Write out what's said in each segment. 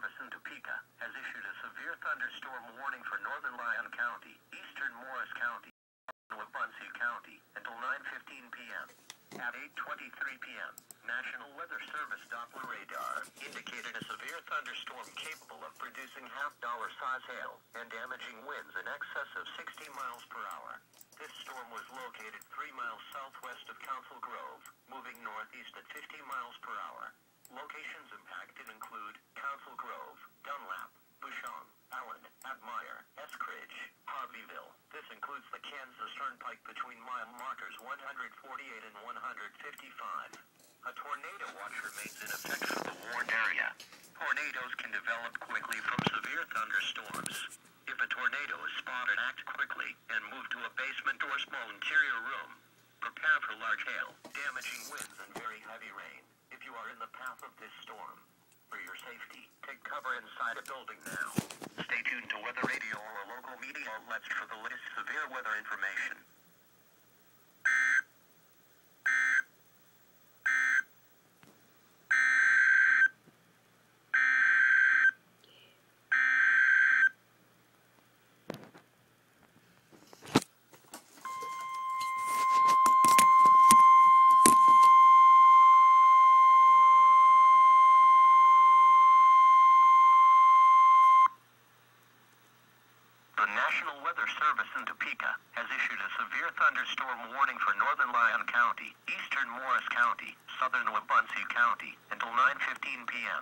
Service in Topeka has issued a severe thunderstorm warning for northern Lyon County, eastern Morris County, and Wabaunsee County until 9.15 p.m. At 8.23 p.m., National Weather Service Doppler radar indicated a severe thunderstorm capable of producing half-dollar size hail and damaging winds in excess of 60 miles per hour. This storm was located 3 miles southwest of Council Grove, moving northeast at 50 miles per hour. Locations impacted include Council Grove, Dunlap, Bushong, Allen, Admire, Eskridge, Harveyville. This includes the Kansas Turnpike between mile markers 148 and 155. A tornado watch remains in effect for the warned area. Tornadoes can develop quickly from severe thunderstorms. If a tornado is spotted, act quickly and move to a basement or small interior room. Prepare for large hail, damaging winds, and very heavy rain if you are in the path of this storm. For your safety, take cover inside a building now. Stay tuned to Weather Radio or local media outlets for the latest severe weather information. The National Weather Service in Topeka has issued a severe thunderstorm warning for northern Lyon County, eastern Morris County, southern Wabaunsee County until 9.15 p.m.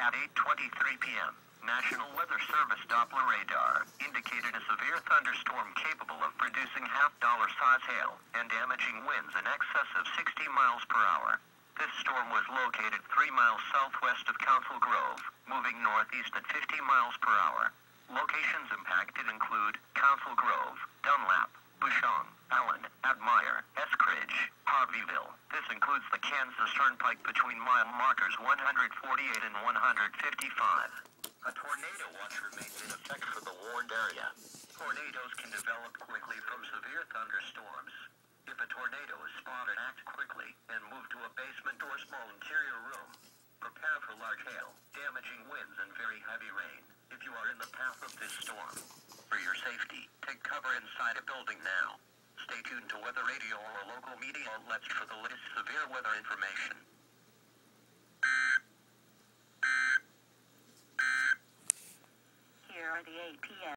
At 8.23 p.m., National Weather Service Doppler radar indicated a severe thunderstorm capable of producing half-dollar size hail and damaging winds in excess of 60 miles per hour. This storm was located 3 miles southwest of Council Grove, moving northeast at 50 miles per hour. Locations impacted include Council Grove, Dunlap, Bushong, Allen, Admire, Eskridge, Harveyville. This includes the Kansas Turnpike between mile markers 148 and 155. A tornado watch remains in effect for the warned area. Tornadoes can develop quickly from severe thunderstorms. If a tornado is spotted, act quickly and move to a basement or small interior room. Prepare for large hail, damaging winds, and very heavy rain if you are in the path of this storm. For your safety, take cover inside a building now. Stay tuned to Weather Radio or local media outlets for the latest severe weather information. Here are the 8 p.m.